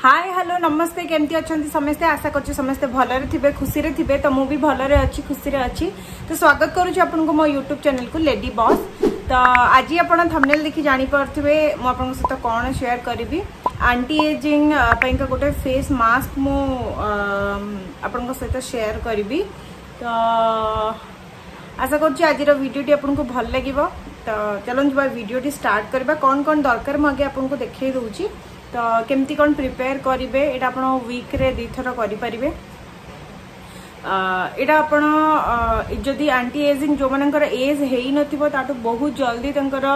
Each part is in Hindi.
हाय हेलो नमस्ते केमती अच्छा समस्ते आशा कर समस्ते भलर थे खुशी थे तो मुझे भलर खुशी अच्छी तो स्वागत करुच्ची आपको मो यूट्यूब चैनल को लेडी बॉस तो आज आप थमेल देखी जापे मुझे सहित कौन सेयार करी आंटी एजिंग गोटे फेस मास्क मुझे सहित सेयार करी तो आशा कर आज भिडटी आपको भल लगे तो चलो जी स्टार्ट करवा कौन कौन दरकार मुझे आपको देखे दूसरी তো কেমতি କ'ଣ ପ୍ରିପେୟାର କରିବେ ଏଇଟା ଆପଣ ୱିକ୍ରେ ଦୁଇଥର କରିପାରିବେ ଏଇଟା ଆପଣ ଯଦି ଆଣ୍ଟି ଏଜିଂ ଯେଉଁମାନଙ୍କର ଏଜ୍ ହେଇନଥିବ ତାଠୁ ବହୁତ ଜଲ୍ଦି ତାଙ୍କର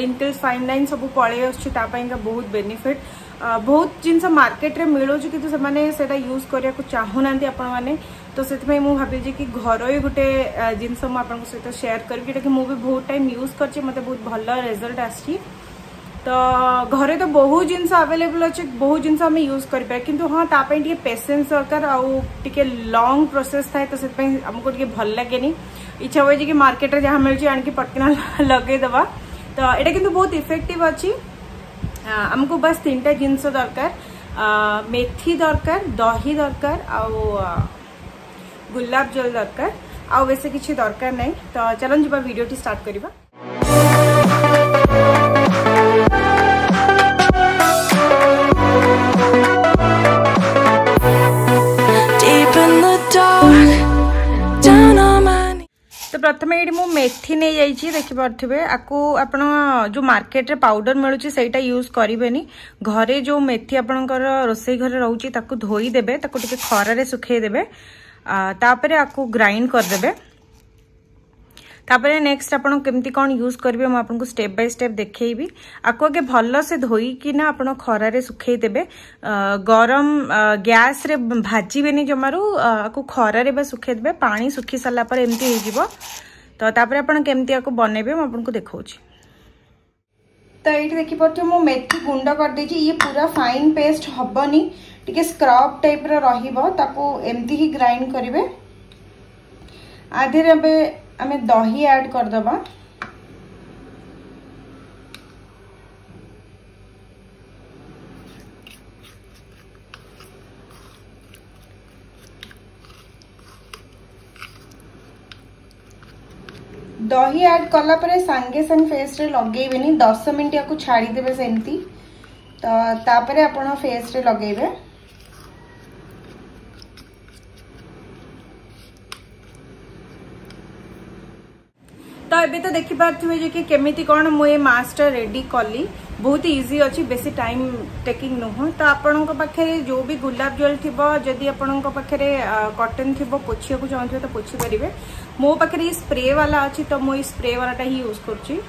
ରିଙ୍କଲ୍ସ ଫାଇନ୍ ଲାଇନ୍ ସବୁ ପଳେଇ ଆସୁଛି ତା ପାଇଁକା ବହୁତ ବେନିଫିଟ୍ ବହୁତ ଜିନିଷ ମାର୍କେଟରେ ମିଳୁଛି କିନ୍ତୁ ସେମାନେ ସେଇଟା ୟୁଜ୍ କରିବାକୁ ଚାହୁଁନାହାନ୍ତି ଆପଣମାନେ ତ ସେଥିପାଇଁ ମୁଁ ଭାବିଛି କି ଘରୋଇ ଗୋଟେ ଜିନିଷ ମୁଁ ଆପଣଙ୍କ ସହିତ ସେୟାର କରିବି ଯେଉଁଟାକି ମୁଁ ବି ବହୁତ ଟାଇମ୍ ୟୁଜ୍ କରିଛି ମୋତେ ବହୁତ ଭଲ ରେଜଲ୍ଟ ଆସିଛି तो घर तो बहुत जिनस आवेलेबल अच्छे बहुत जिनस यूज कर पारे कि हाँ तापे पेसेंस दरकार आगे लंग प्रोसेस था तो आमको भल लगे इच्छा हुए कि मार्केट जहाँ मिले आटकिन लगेद तो ये कि बहुत इफेक्टिव अच्छी आमको बस तीन टा जिनस दरकार मेथी दरकार दही दरकार आ गुलाब जल दरकार आसी किसी दरकार नहीं तो चलो जी भिडटी स्टार्ट करवा ପ୍ରଥମେ ଏଇଠି ମୁଁ ମେଥି ନେଇଯାଇଛି ଦେଖିପାରୁଥିବେ ଆକୁ ଆପଣ ଯେଉଁ ମାର୍କେଟରେ ପାଉଡର ମିଳୁଛି ସେଇଟା ୟୁଜ୍ କରିବେନି ଘରେ ଯେଉଁ ମେଥି ଆପଣଙ୍କର ରୋଷେଇ ଘରେ ରହୁଛି ତାକୁ ଧୋଇଦେବେ ତାକୁ ଟିକେ ଖରାରେ ଶୁଖେଇଦେବେ ତାପରେ ଆକୁ ଗ୍ରାଇଣ୍ଡ କରିଦେବେ तापर नेक्स्ट आपड़ केमी कौन यूज करेंगे मुझे स्टेप बै स्टेप देखेबी आपको आगे भलसे धोईकना आप खरारे सुखदेवे गरम गैस रे भाजबे नहीं जमार आपको खरारे सुखदे पा सुखी सारापर एमती तो आपमती बनइबे मुझे देखा तो ये पड़ते मो मेथी गुंड कर देजी ये पूरा फाइन पेस्ट हेनी टी स्क्रब टाइप रही एमती ही ग्राइंड करेंगे आधे आम दही आड करदबा दही आड कलापर सांगे सांगे रे लगे दस मिनट या छाड़ीदे सेमती तो तापर आप फेस्रे लगे एबे तो देखी पार्थिवे जे कि केमिति कोन मु ए रेडी कली बहुत इजी अच्छी बेसी टाइम टेकिंग नुह तो आपन जो भी गुलाब जल थिबो जदी आपन को पखरे कॉटन को चाहथु तो पोछि परिबे मो पखरे स्प्रे वाला अच्छी तो मु स्प्रे वाला ही यूज कर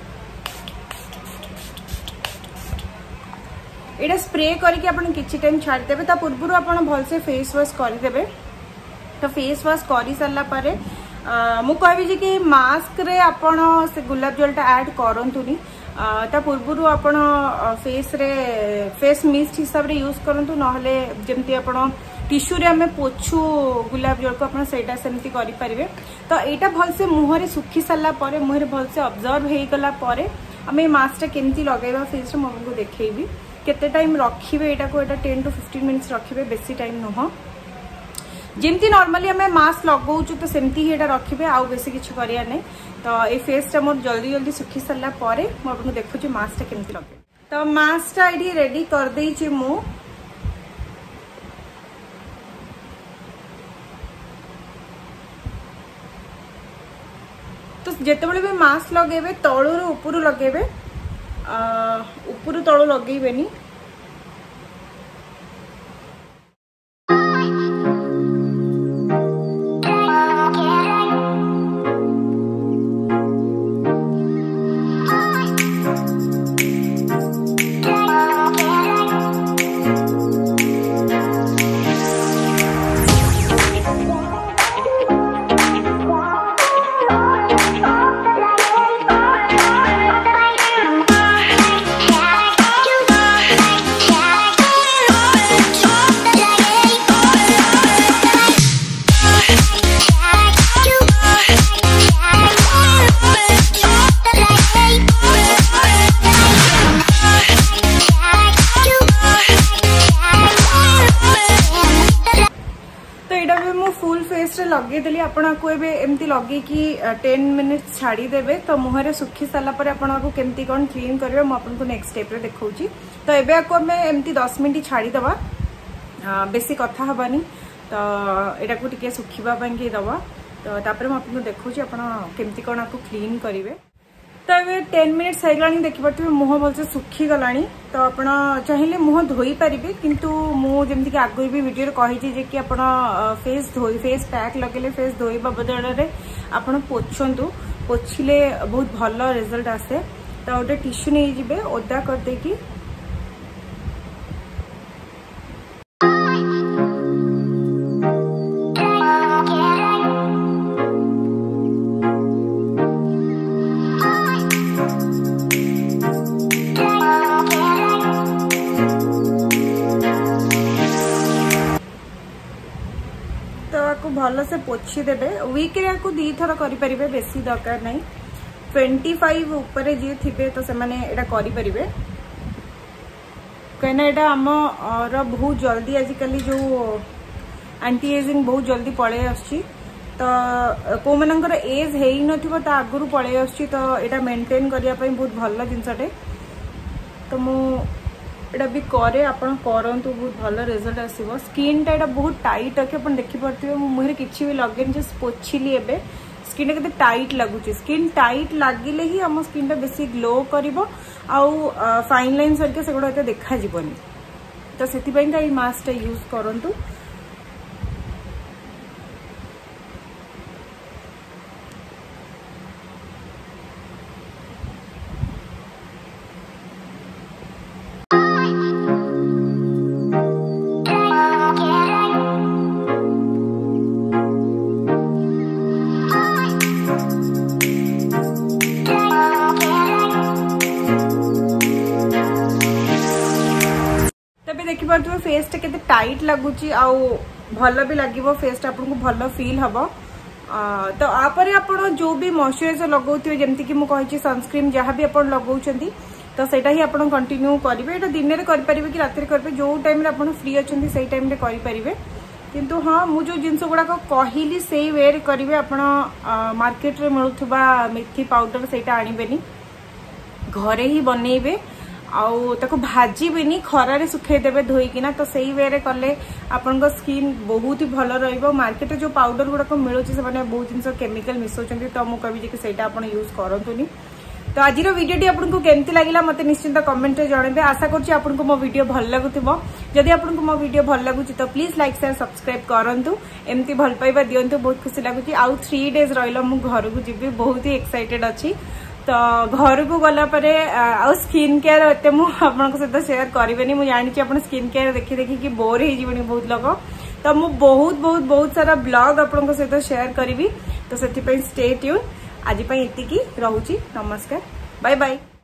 एडा स्प्रे करके आपन टाइम छाड़ देबे भलसे फेस वाश करि तो फेस वाश कर सल्ला ମୁଁ କହିବି ଯେ କି ମାସ୍କରେ ଆପଣ ସେ ଗୁଲାପ ଜଳଟା ଆଡ଼୍ କରନ୍ତୁନି ତା ପୂର୍ବରୁ ଆପଣ ଫେସ୍ରେ ଫେସ୍ ମିଷ୍ଟ ହିସାବରେ ୟୁଜ୍ କରନ୍ତୁ ନହେଲେ ଯେମିତି ଆପଣ টিস্যুরে আমি পোছু গুলাব জলকু আপনার সেইটা সেমতি করে পারে তো এইটা ভালসে মুহরে শুখি সারা পরে মুহরে ভালসে অবজর্ভ হয়ে গলা পরে আমি এই মাস্কটা কেমতি লগাইবা ফেসরে মু আপনার দেখেবি কেতে টাইম রাখবে এটা এটা টেন টু ফিফটিন মিনিটস রাখবে বেশি টাইম নুহ ଯେମିତି ନର୍ମାଲି ଆମେ ମାସ୍କ ଲଗାଉଛୁ ତ ସେମିତି ହିଁ ଏଇଟା ରଖିବେ ଆଉ ବେଶୀ କିଛି କରିବାର ନାହିଁ ତ ଏଇ ଫେସ୍ଟା ମୋର ଜଲ୍ଦି ଜଲ୍ଦି ଶୁଖି ସାରିଲା ପରେ ମୁଁ ଆପଣଙ୍କୁ ଦେଖୁଛି ମାସ୍କଟା କେମିତି ଲଗେଇବି ତ ମାସ୍କଟା ଏଇଠି ରେଡି କରିଦେଇଛି ମୁଁ ତ ଯେତେବେଳେ ବି ମାସ୍କ ଲଗେଇବେ ତଳୁରୁ ଉପରୁ ଲଗେଇବେ ଉପରୁ ତଳୁ ଲଗେଇବେନି ଲଗେଇଦେଲି ଆପଣ ଆକୁ ଏବେ ଏମିତି ଲଗେଇକି ଟେନ୍ ମିନିଟ୍ସ ଛାଡ଼ିଦେବେ ତ ମୁହଁରେ ଶୁଖି ସାରିଲା ପରେ ଆପଣ ଆକୁ କେମିତି କ'ଣ କ୍ଲିନ୍ କରିବେ ମୁଁ ଆପଣଙ୍କୁ ନେକ୍ସଟ ଷ୍ଟେପ୍ରେ ଦେଖାଉଛି ତ ଏବେ ଆକୁ ଆମେ ଏମିତି ଦଶ ମିନିଟ୍ ଛାଡ଼ିଦେବା ବେଶୀ କଥା ହେବାନି ତ ଏଇଟାକୁ ଟିକେ ଶୁଖିବା ପାଇଁକି ଦେବା ତ ତାପରେ ମୁଁ ଆପଣଙ୍କୁ ଦେଖାଉଛି ଆପଣ କେମିତି କ'ଣ ଆକୁ କ୍ଲିନ୍ କରିବେ ତ ଏବେ ଟେନ୍ ମିନିଟ୍ସ ହେଇଗଲାଣି ଦେଖିପାରୁଥିବେ ମୁହଁ ଭଲସେ ଶୁଖିଗଲାଣି ତ ଆପଣ ଚାହିଁଲେ ମୁହଁ ଧୋଇପାରିବେ କିନ୍ତୁ ମୁଁ ଯେମିତିକି ଆଗରୁ ବି ଭିଡ଼ିଓରେ କହିଛି ଯେ କି ଆପଣ ଫେସ୍ ଧୋଇ ଫେସ୍ ପ୍ୟାକ୍ ଲଗେଇଲେ ଫେସ୍ ଧୋଇବା ବଦଳରେ ଆପଣ ପୋଛନ୍ତୁ ପୋଛିଲେ ବହୁତ ଭଲ ରେଜଲ୍ଟ ଆସେ ତ ଗୋଟେ ଟିସୁ ନେଇଯିବେ ଓଦା କରିଦେଇକି से पोछि देवे विक रे आपको दीथर करें बेस दरकार ना ट्वेंटी फाइव उपर जी तो से कहीं आम बहुत जल्दी आजिकल जो आंटी एजिंग बहुत जल्दी पलै आस तो को मर एज हो न आगुरी पलै आस तो यहाँ मेन्टेन करने बहुत भल जिनटे तो मुझे এটা ବି କରେ ଆପଣ କରନ୍ତୁ ବହୁତ ଭଲ ରେଜଲ୍ଟ ଆସିବ ସ୍କିନ୍ଟା ଏଇଟା ବହୁତ ଟାଇଟ୍ ଅଛି ଆପଣ ଦେଖିପାରୁଥିବେ ମୁଁ ମୁହଁରେ କିଛି ବି ଲଗେଇନି ଜଷ୍ଟ ପୋଛିଲି ଏବେ ସ୍କିନ୍ଟା କେତେ ଟାଇଟ୍ ଲାଗୁଛି ସ୍କିନ୍ ଟାଇଟ୍ ଲାଗିଲେ ହିଁ ଆମ ସ୍କିନ୍ଟା ବେଶୀ ଗ୍ଲୋ କରିବ ଆଉ ଫାଇନ୍ ଲାଇନ୍ସ ହେରିକା ସେଗୁଡ଼ା ଏତେ ଦେଖାଯିବନି ତ ସେଥିପାଇଁକା ଏଇ ମାସ୍କଟା ୟୁଜ୍ କରନ୍ତୁ देखिपे फेसटा के टाइट लगुच आल भी लगे फेसटा आपको भल फिल हम तो आप जो भी मश्चराइजर लगे जमीक मुझे सनस्क्रीन जहाँ भी आप लगौं तो सही आप कंटिन्यू करेंगे ये दिन में करेंगे कि रात करेंगे जो टाइम फ्री अच्छा से टाइम करेंगे कितु हाँ मुझे जिनस गुड़ाक कहली से वे करेंगे आप मार्केट में मेथी पाउडर से घरे ही बनैबे ଆଉ ତାକୁ ଭାଜିବେନି ଖରାରେ ଶୁଖେଇଦେବେ ଧୋଇକିନା ତ ସେଇ ୱେରେ କଲେ ଆପଣଙ୍କ ସ୍କିନ୍ ବହୁତ ହି ଭଲ ରହିବ ମାର୍କେଟରେ ଯେଉଁ ପାଉଡର ଗୁଡ଼ାକ ମିଳୁଛି ସେମାନେ ବହୁତ ଜିନିଷ କେମିକାଲ ମିଶାଉଛନ୍ତି ତ ମୁଁ କହିବି ଯେ କି ସେଇଟା ଆପଣ ୟୁଜ୍ କରନ୍ତୁନି ତ ଆଜିର ଭିଡ଼ିଓଟି ଆପଣଙ୍କୁ କେମିତି ଲାଗିଲା ମୋତେ ନିଶ୍ଚିନ୍ତ କମେଣ୍ଟରେ ଜଣେଇବେ ଆଶା କରୁଛି ଆପଣଙ୍କୁ ମୋ ଭିଡ଼ିଓ ଭଲ ଲାଗୁଥିବ ଯଦି ଆପଣଙ୍କୁ ମୋ ଭିଡ଼ିଓ ଭଲ ଲାଗୁଛି ତ ପ୍ଲିଜ୍ ଲାଇକ୍ ସେୟାର ସବସ୍କ୍ରାଇବ୍ କରନ୍ତୁ ଏମିତି ଭଲ ପାଇବା ଦିଅନ୍ତୁ ବହୁତ ଖୁସି ଲାଗୁଛି ଆଉ ଥ୍ରୀ ଡେଜ୍ ରହିଲା ମୁଁ ଘରକୁ ଯିବି ବହୁତ ହି ଏକ୍ସାଇଟେଡ୍ ଅଛି तो घर को गलापर आ स्किन केयर एत मुझे सेयार करें जानी आप स्किन केयर देखी देखी कि बोर हो बहुत लोग तो मुझे बहुत बहुत बहुत सारा ब्लग आपण सहित सेयार करी तो से स्टे आजपाई इतनी रोची नमस्कार बाय बाय